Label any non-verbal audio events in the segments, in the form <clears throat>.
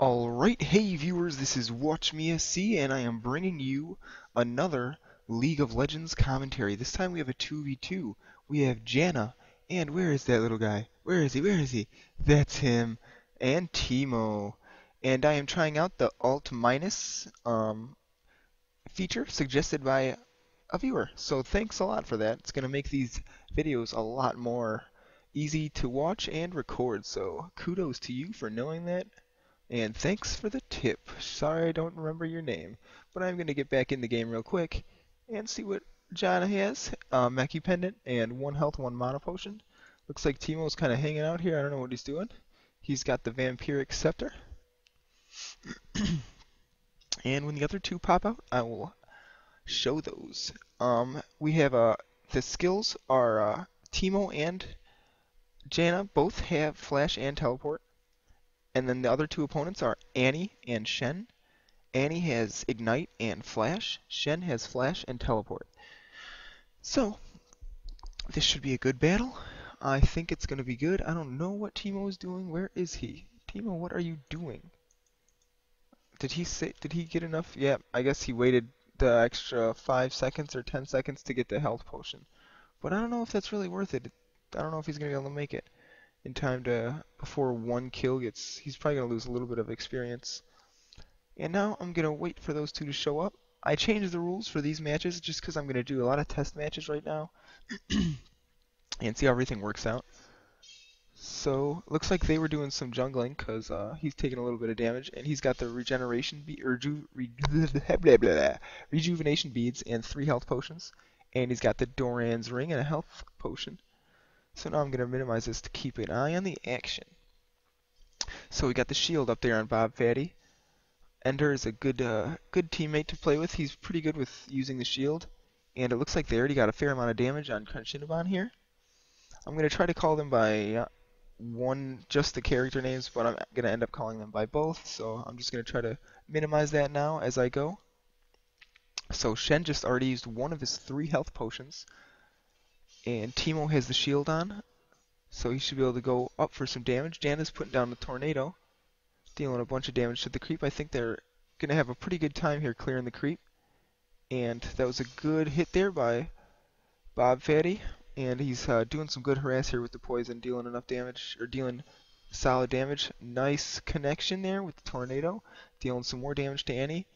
Alright, hey viewers, this is Watch Me SC, and I am bringing you another League of Legends commentary. This time we have a 2v2. We have Janna, and where is that little guy? Where is he? Where is he? That's him. And Teemo. And I am trying out the Alt Minus um, feature suggested by a viewer. So thanks a lot for that. It's going to make these videos a lot more easy to watch and record. So kudos to you for knowing that. And thanks for the tip. Sorry I don't remember your name. But I'm going to get back in the game real quick and see what Janna has. Uh, Meki Pendant and one health, one mana potion. Looks like Teemo's kind of hanging out here. I don't know what he's doing. He's got the Vampiric Scepter. <clears throat> and when the other two pop out, I will show those. Um, we have uh, the skills are uh, Teemo and Janna both have Flash and Teleport. And then the other two opponents are Annie and Shen. Annie has Ignite and Flash. Shen has Flash and Teleport. So, this should be a good battle. I think it's going to be good. I don't know what Teemo is doing. Where is he? Teemo, what are you doing? Did he say, did he get enough? Yeah, I guess he waited the extra 5 seconds or 10 seconds to get the health potion. But I don't know if that's really worth it. I don't know if he's going to be able to make it in time to before one kill gets he's probably to lose a little bit of experience. And now I'm to wait for those two to show up. I changed the rules for these matches just because I'm to do a lot of test matches right now <clears throat> and see how everything works out. So, looks like they were doing some jungling because uh, he's taking a little bit of damage and he's got the regeneration be or ju re <laughs> blah, blah, blah, rejuvenation beads and three health potions. And he's got the Doran's ring and a health potion. So now I'm going to minimize this to keep an eye on the action. So we got the shield up there on Bob Fatty. Ender is a good uh, good teammate to play with. He's pretty good with using the shield. And it looks like they already got a fair amount of damage on Crunchinaban here. I'm going to try to call them by uh, one, just the character names, but I'm going to end up calling them by both. So I'm just going to try to minimize that now as I go. So Shen just already used one of his three health potions. And Teemo has the shield on, so he should be able to go up for some damage. Dan is putting down the tornado, dealing a bunch of damage to the creep. I think they're going to have a pretty good time here clearing the creep. And that was a good hit there by Bob Fatty. And he's uh, doing some good harass here with the poison, dealing enough damage, or dealing solid damage. Nice connection there with the tornado, dealing some more damage to Annie.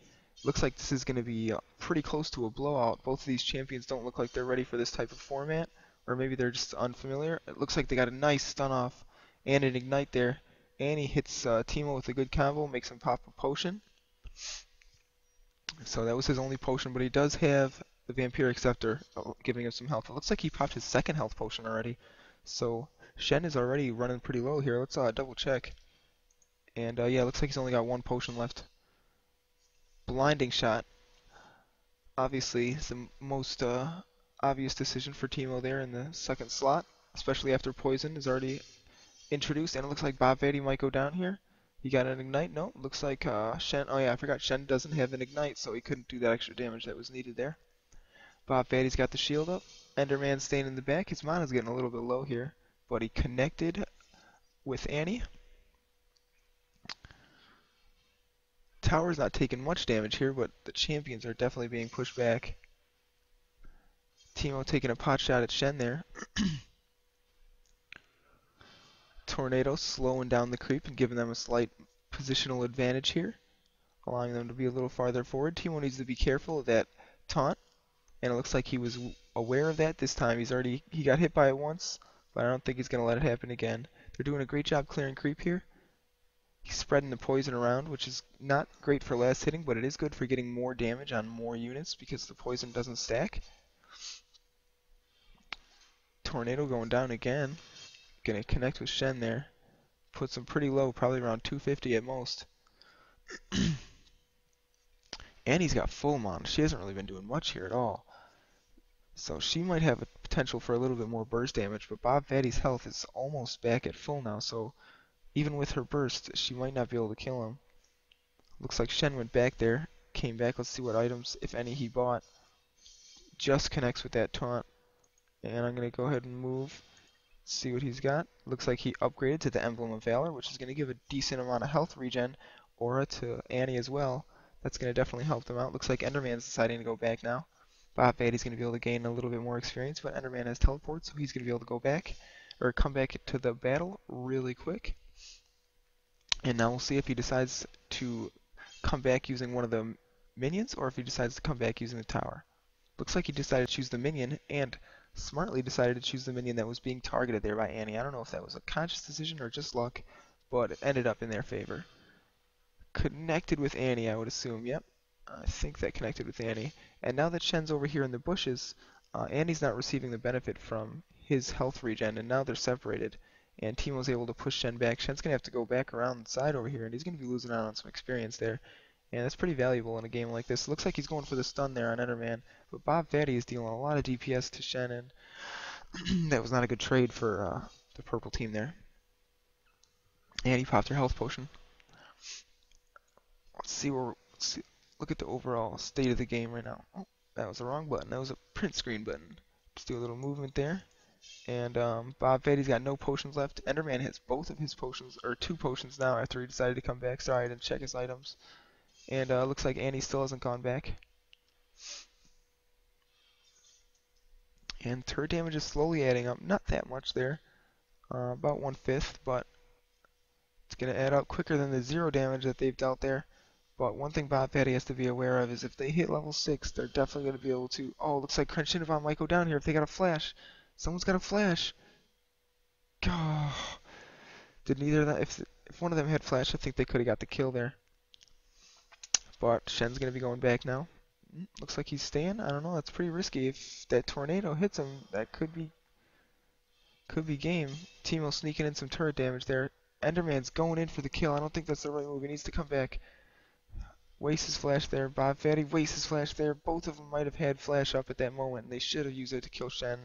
Looks like this is going to be uh, pretty close to a blowout. Both of these champions don't look like they're ready for this type of format, or maybe they're just unfamiliar. It looks like they got a nice stun off and an ignite there. And he hits uh, Teemo with a good combo, makes him pop a potion. So that was his only potion, but he does have the Vampiric Scepter, uh, giving him some health. It looks like he popped his second health potion already. So Shen is already running pretty low here. Let's uh, double check. And uh, yeah, looks like he's only got one potion left blinding shot. Obviously, the most uh, obvious decision for Teemo there in the second slot, especially after Poison is already introduced. And it looks like Bob Fatty might go down here. He got an Ignite? No, looks like uh, Shen. Oh yeah, I forgot Shen doesn't have an Ignite, so he couldn't do that extra damage that was needed there. Bob Fatty's got the shield up. Enderman staying in the back. His mana's getting a little bit low here, but he connected with Annie. Tower's not taking much damage here, but the champions are definitely being pushed back. Teemo taking a pot shot at Shen there. <clears throat> Tornado slowing down the creep and giving them a slight positional advantage here, allowing them to be a little farther forward. Teemo needs to be careful of that taunt, and it looks like he was aware of that this time. He's already he got hit by it once, but I don't think he's going to let it happen again. They're doing a great job clearing creep here. Spreading the poison around, which is not great for last hitting, but it is good for getting more damage on more units because the poison doesn't stack. Tornado going down again. Gonna connect with Shen there. Puts him pretty low, probably around 250 at most. <clears throat> and he's got full mon. She hasn't really been doing much here at all. So she might have a potential for a little bit more burst damage, but Bob Fatty's health is almost back at full now, so even with her burst, she might not be able to kill him. Looks like Shen went back there, came back. Let's see what items, if any, he bought. Just connects with that taunt. And I'm going to go ahead and move, see what he's got. Looks like he upgraded to the Emblem of Valor, which is going to give a decent amount of health regen aura to Annie as well. That's going to definitely help them out. Looks like Enderman's deciding to go back now. Bob Vatty's going to be able to gain a little bit more experience, but Enderman has teleport, so he's going to be able to go back, or come back to the battle really quick. And now we'll see if he decides to come back using one of the minions, or if he decides to come back using the tower. Looks like he decided to choose the minion, and smartly decided to choose the minion that was being targeted there by Annie. I don't know if that was a conscious decision or just luck, but it ended up in their favor. Connected with Annie, I would assume. Yep, I think that connected with Annie. And now that Shen's over here in the bushes, uh, Annie's not receiving the benefit from his health regen, and now they're separated. And Teemo's able to push Shen back. Shen's going to have to go back around the side over here, and he's going to be losing out on some experience there. And that's pretty valuable in a game like this. Looks like he's going for the stun there on Enderman, but Bob Vatty is dealing a lot of DPS to Shen, and <clears throat> that was not a good trade for uh, the purple team there. And he popped her health potion. Let's see where. Let's see, look at the overall state of the game right now. Oh, that was the wrong button. That was a print screen button. Let's do a little movement there. And um, Bob Vatty's got no potions left. Enderman has both of his potions, or two potions now after he decided to come back. Sorry, I didn't check his items. And uh, looks like Annie still hasn't gone back. And turret damage is slowly adding up. Not that much there. Uh, about one-fifth, but it's going to add up quicker than the zero damage that they've dealt there. But one thing Bob Vatty has to be aware of is if they hit level 6, they're definitely going to be able to... Oh, looks like Crunch Cinnabon might go down here if they got a flash. Someone's got a flash. God. Did neither of them... If, if one of them had flash, I think they could have got the kill there. But Shen's going to be going back now. Hmm, looks like he's staying. I don't know. That's pretty risky. If that tornado hits him, that could be could be game. Teemo sneaking in some turret damage there. Enderman's going in for the kill. I don't think that's the right move. He needs to come back. Wastes his flash there. Bob Vatty wastes his flash there. Both of them might have had flash up at that moment. They should have used it to kill Shen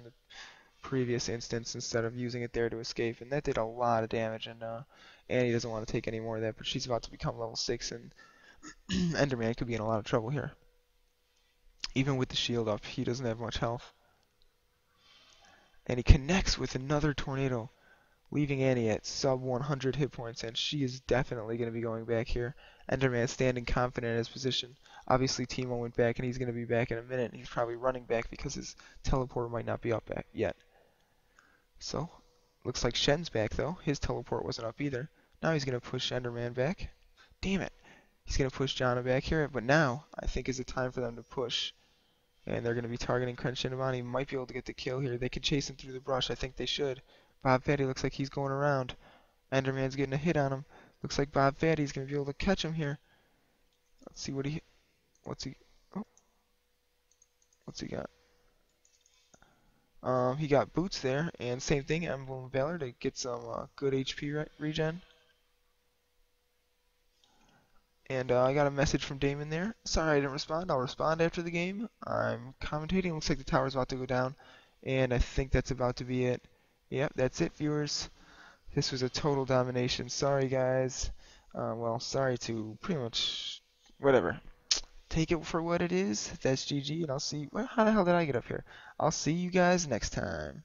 previous instance instead of using it there to escape. And that did a lot of damage. And uh, Annie doesn't want to take any more of that. But she's about to become level 6. And <clears throat> Enderman could be in a lot of trouble here. Even with the shield up, he doesn't have much health. And he connects with another tornado, leaving Annie at sub 100 hit points, and she is definitely going to be going back here. Enderman standing confident in his position. Obviously, Teemo went back, and he's going to be back in a minute. He's probably running back because his teleporter might not be up yet. So, looks like Shen's back, though. His teleport wasn't up either. Now he's going to push Enderman back. Damn it. He's going to push Janna back here, but now I think is the time for them to push. And they're going to be targeting Crunch He might be able to get the kill here. They could chase him through the brush. I think they should. Bob Vatty looks like he's going around. Enderman's getting a hit on him. Looks like Bob Vatty's going to be able to catch him here. Let's see what he... What's he... Oh. What's he got? Um, he got boots there, and same thing, Emblem of Valor to get some uh, good HP re regen. And uh, I got a message from Damon there. Sorry I didn't respond. I'll respond after the game. I'm commentating. Looks like the tower's about to go down. And I think that's about to be it. Yep, that's it, viewers. This was a total domination. Sorry, guys. Uh, well, sorry to pretty much whatever. Take it for what it is. That's GG, and I'll see. Well, how the hell did I get up here? I'll see you guys next time.